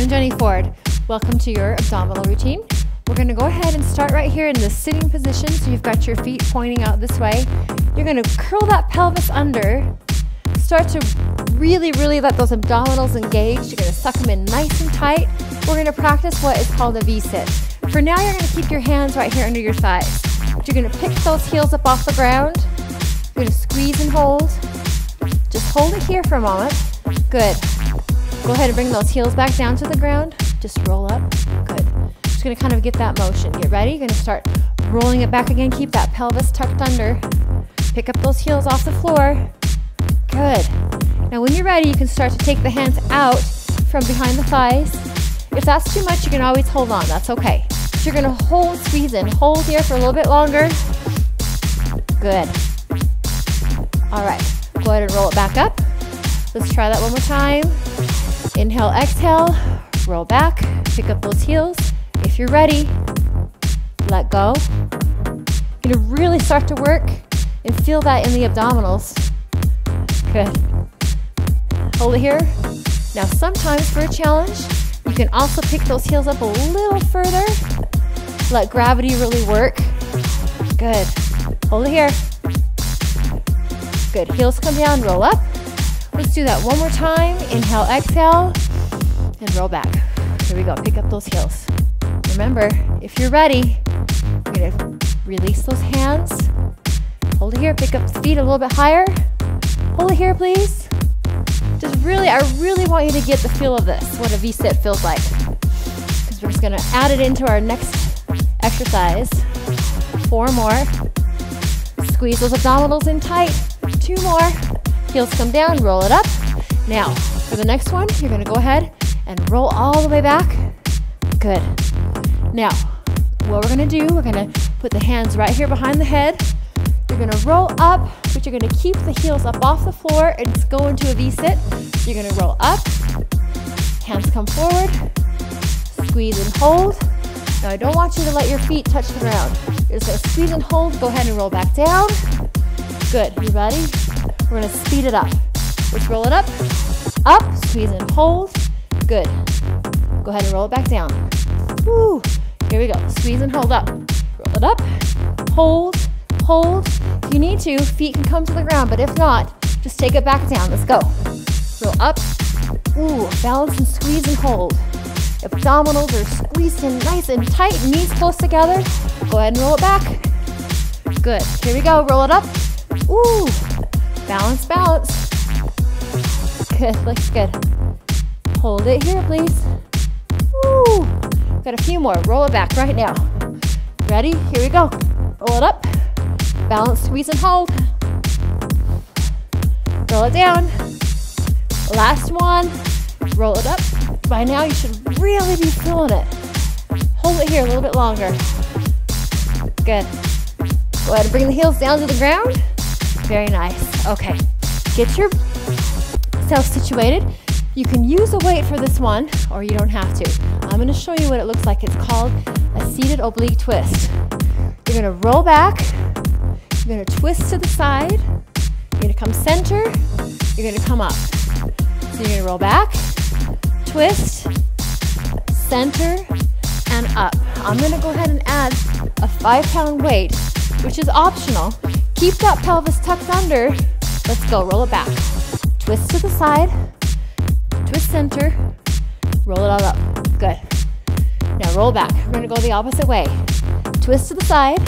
I'm Jenny Ford. Welcome to your abdominal routine. We're gonna go ahead and start right here in the sitting position. So you've got your feet pointing out this way. You're gonna curl that pelvis under. Start to really, really let those abdominals engage. You're gonna suck them in nice and tight. We're gonna practice what is called a V-sit. For now, you're gonna keep your hands right here under your thighs. You're gonna pick those heels up off the ground. You're gonna squeeze and hold. Just hold it here for a moment. Good. Go ahead and bring those heels back down to the ground. Just roll up. Good. Just gonna kind of get that motion. Get ready. You're gonna start rolling it back again. Keep that pelvis tucked under. Pick up those heels off the floor. Good. Now when you're ready, you can start to take the hands out from behind the thighs. If that's too much, you can always hold on. That's okay. You're gonna hold, squeeze in. Hold here for a little bit longer. Good. All right. Go ahead and roll it back up. Let's try that one more time. Inhale, exhale, roll back, pick up those heels. If you're ready, let go. You're gonna really start to work and feel that in the abdominals. Good. Hold it here. Now, sometimes for a challenge, you can also pick those heels up a little further. Let gravity really work. Good. Hold it here. Good. Heels come down, roll up. Let's do that one more time. Inhale, exhale, and roll back. Here we go. Pick up those heels. Remember, if you're ready, you're gonna release those hands. Hold it here. Pick up the feet a little bit higher. Hold it here, please. Just really, I really want you to get the feel of this, what a V-sit feels like. Because we're just gonna add it into our next exercise. Four more. Squeeze those abdominals in tight. Two more. Heels come down, roll it up. Now, for the next one, you're gonna go ahead and roll all the way back. Good. Now, what we're gonna do, we're gonna put the hands right here behind the head. You're gonna roll up, but you're gonna keep the heels up off the floor and go into a V-sit. You're gonna roll up, hands come forward, squeeze and hold. Now I don't want you to let your feet touch the ground. You're just gonna squeeze and hold, go ahead and roll back down. Good, you ready? We're gonna speed it up. Let's roll it up, up, squeeze and hold. Good. Go ahead and roll it back down. Woo. Here we go. Squeeze and hold up. Roll it up, hold, hold. If you need to, feet can come to the ground, but if not, just take it back down. Let's go. Roll up. Ooh, balance and squeeze and hold. Abdominals are squeezed in nice and tight, knees close together. Go ahead and roll it back. Good. Here we go. Roll it up. Ooh, balance, balance. Good, looks good. Hold it here, please. Ooh, got a few more. Roll it back right now. Ready? Here we go. Roll it up. Balance, squeeze, and hold. Roll it down. Last one. Roll it up. By now, you should really be feeling it. Hold it here a little bit longer. Good. Go ahead and bring the heels down to the ground. Very nice. Okay. Get yourself situated. You can use a weight for this one, or you don't have to. I'm going to show you what it looks like. It's called a seated oblique twist. You're going to roll back. You're to twist to the side. You're to come center. You're to come up. So you're to roll back, twist, center, and up. I'm going to go ahead and add a five pound weight, which is optional. Keep that pelvis tucked under. Let's go. Roll it back. Twist to the side. Twist center. Roll it all up. Good. Now roll back. We're to go the opposite way. Twist to the side.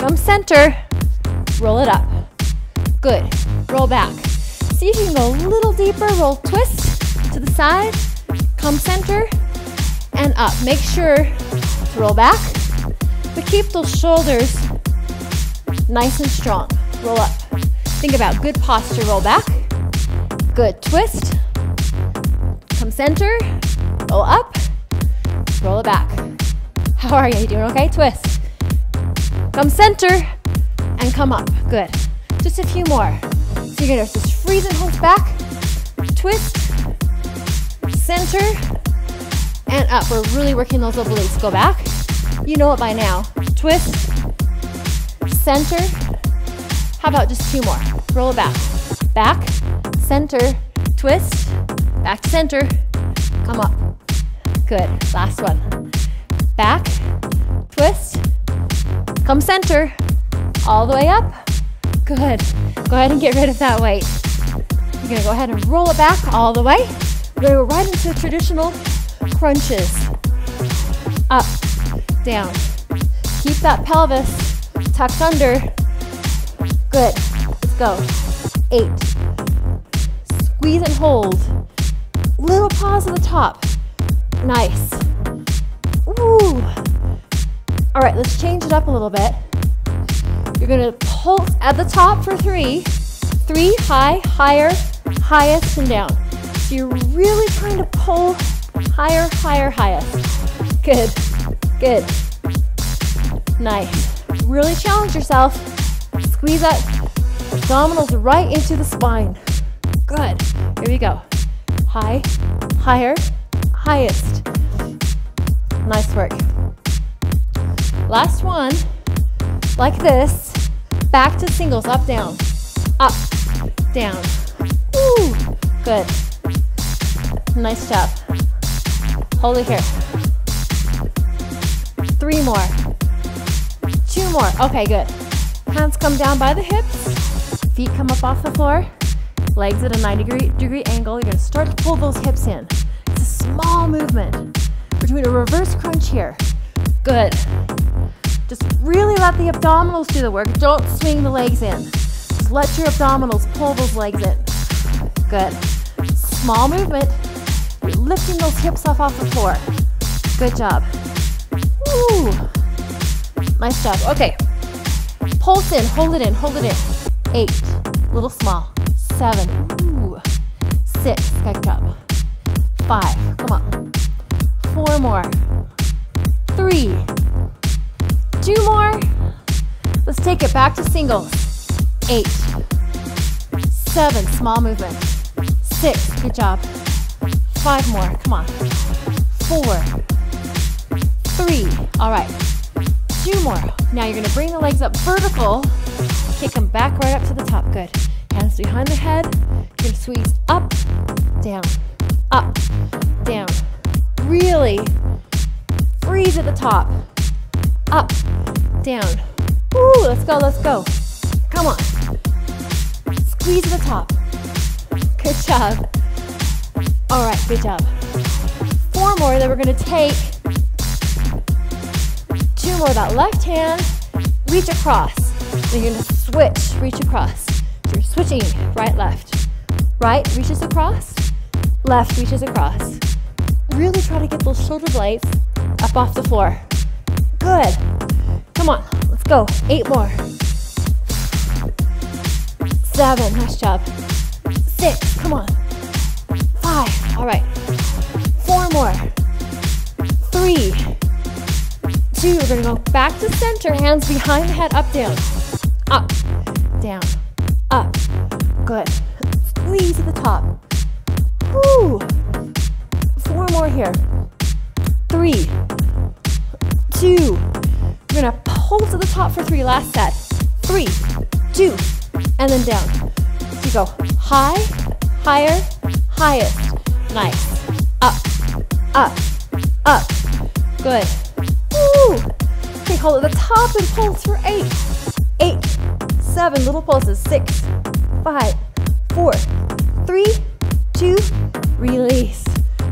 Come center. Roll it up. Good. Roll back. See if you can go a little deeper. Roll twist to the side. Come center and up. Make sure to roll back, but keep those shoulders nice and strong. Roll up. Think about good posture. Roll back. Good. Twist. Come center. Roll up. Roll it back. How are you? You doing okay? Twist. Come center and come up. Good. Just a few more. So you're gonna just freeze and hold back. Twist. Center and up. We're really working those obliques. Go back. You know it by now. Twist, center. How about just two more? Roll it back. Back, center, twist, back to center. Come up. Good. Last one. Back, twist, come center, all the way up. Good. Go ahead and get rid of that weight. You're gonna go ahead and roll it back all the way. We're gonna go right into traditional crunches. Up, down. Keep that pelvis tucked under. Good. Let's go. Eight. Squeeze and hold. Little pause at the top. Nice. Ooh. All right, let's change it up a little bit. You're gonna pulse at the top for three. Three, high, higher, highest, and down. So you're really trying to pull higher, higher, highest. Good, good. Nice. Really challenge yourself. Squeeze that abdominals right into the spine. Good. Here we go. High, higher, highest. Nice work. Last one. Like this. Back to singles, up, down. Up, down. Woo. Good. Nice job. Hold it here. Three more. More. Okay, good. Hands come down by the hips. Feet come up off the floor. Legs at a 90 degree, degree angle. You're gonna start to pull those hips in. It's a small movement. We're doing a reverse crunch here. Good. Just really let the abdominals do the work. Don't swing the legs in. Just let your abdominals pull those legs in. Good. Small movement. You're lifting those hips up off the floor. Good job. Woo. Nice job. Okay. Pulse in, hold it in, hold it in. Eight. Little small. Seven. Ooh. Six. Good job. Five. Come on. Four more. Three. Two more. Let's take it back to singles. Eight. Seven. Small movement. Six. Good job. Five more. Come on. Four. Three. All right. Two more. Now you're going to bring the legs up vertical. Kick them back right up to the top. Good. Hands behind the head. You're to squeeze up, down, up, down. Really freeze at the top. Up, down. Woo, let's go, let's go. Come on. Squeeze at the top. Good job. All right, good job. Four more that we're gonna take. Two more, that left hand, reach across. Then you're gonna switch, reach across. So you're switching right, left. Right reaches across, left reaches across. Really try to get those shoulder blades up off the floor. Good. Come on, let's go. Eight more. Seven, nice job. Six, come on. Five, all right. Four more. Three. Two, we're gonna go back to center, hands behind the head, up, down. Up, down, up. Good. Squeeze at the top. Woo. Four more here. Three, two. We're gonna pull to the top for three. Last set. Three, two, and then down. You go high, higher, highest. Nice. Up, up, up. Good. Okay, hold at the top and pulse for eight, eight, seven. Little pulses. Six, five, four, three, two, release.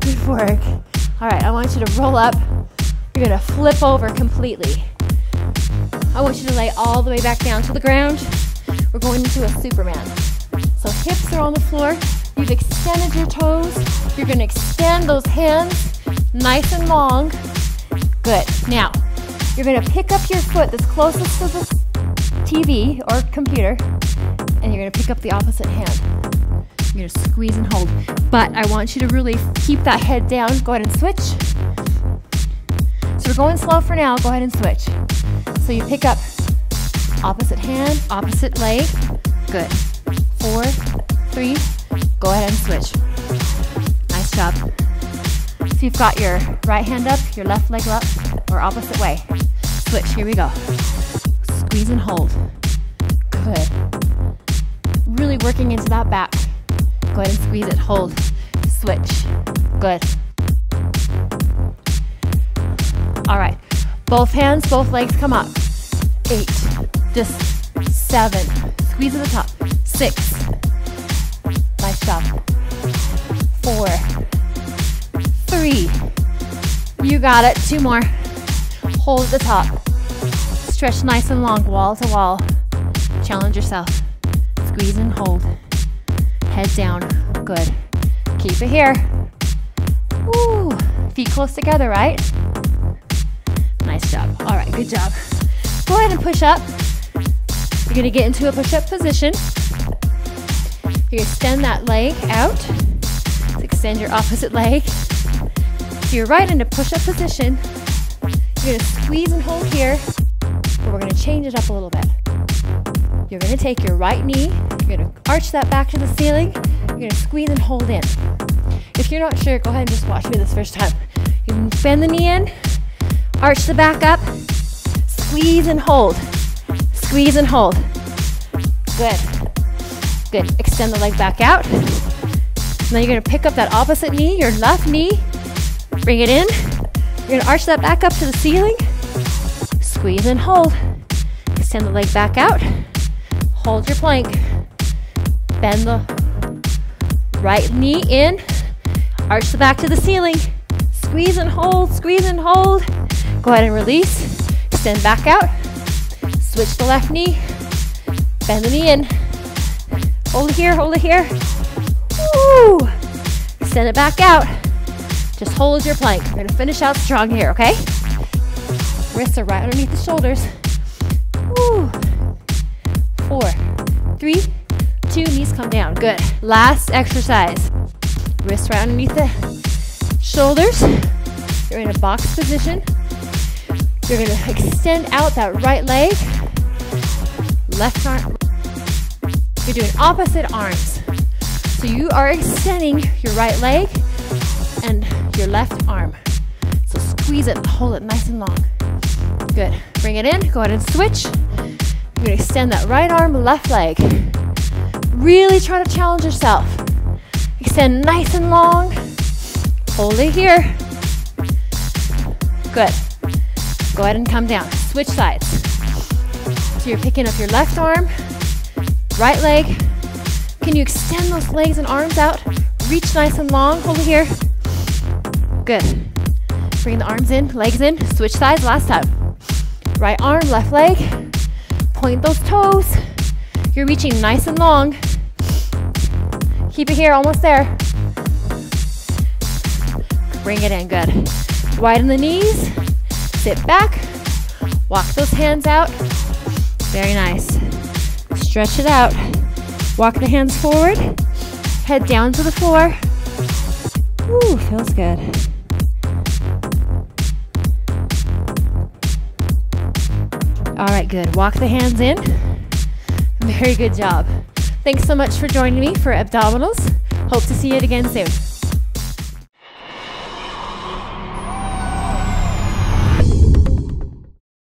Good work. All right, I want you to roll up. You're gonna flip over completely. I want you to lay all the way back down to the ground. We're going into a Superman. So hips are on the floor. You've extended your toes. You're gonna extend those hands nice and long. Good. Now, you're gonna pick up your foot that's closest to the TV or computer, and you're gonna pick up the opposite hand. You're gonna squeeze and hold. But I want you to really keep that head down. Go ahead and switch. So we're going slow for now. Go ahead and switch. So you pick up opposite hand, opposite leg. Good. Four, three. Go ahead and switch. Nice job. So you've got your right hand up, your left leg up, or opposite way. Switch. Here we go. Squeeze and hold. Good. Really working into that back. Go ahead and squeeze it. Hold. Switch. Good. All right. Both hands, both legs come up. Eight. Just seven. Squeeze at the top. Six. Nice job. Four. Three. You got it. Two more. Hold the top. Stretch nice and long, wall to wall. Challenge yourself. Squeeze and hold. Head down. Good. Keep it here. Woo. Feet close together, right? Nice job. All right, good job. Go ahead and push up. You're gonna get into a push-up position. Gonna extend that leg out. Extend your opposite leg. So you're right into push-up position. You're gonna squeeze and hold here, but we're gonna change it up a little bit. You're gonna take your right knee, you're gonna arch that back to the ceiling, you're gonna squeeze and hold in. If you're not sure, go ahead and just watch me this first time. You can bend the knee in, arch the back up, squeeze and hold. Squeeze and hold. Good. Good. Extend the leg back out. Now you're gonna pick up that opposite knee, your left knee, bring it in. You're gonna arch that back up to the ceiling. Squeeze and hold. Extend the leg back out. Hold your plank. Bend the right knee in. Arch the back to the ceiling. Squeeze and hold, squeeze and hold. Go ahead and release. Extend back out. Switch the left knee. Bend the knee in. Hold it here, hold it here. Woo! Extend it back out. Just hold your plank. We're gonna finish out strong here, okay? Wrists are right underneath the shoulders. Woo! Four, three, two, knees come down. Good. Last exercise. Wrists right underneath the shoulders. You're in a box position. You're gonna extend out that right leg. Left arm. You're doing opposite arms. So you are extending your right leg your left arm. So squeeze it, hold it nice and long. Good. Bring it in, go ahead and switch. You're gonna extend that right arm, left leg. Really try to challenge yourself. Extend nice and long. Hold it here. Good. Go ahead and come down. Switch sides. So you're picking up your left arm, right leg. Can you extend those legs and arms out? Reach nice and long. Hold it here. Good. Bring the arms in, legs in. Switch sides last time. Right arm, left leg. Point those toes. You're reaching nice and long. Keep it here, almost there. Bring it in, good. Widen the knees. Sit back. Walk those hands out. Very nice. Stretch it out. Walk the hands forward. Head down to the floor. Ooh, feels good. All right, good. Walk the hands in. Very good job. Thanks so much for joining me for abdominals. Hope to see you again soon.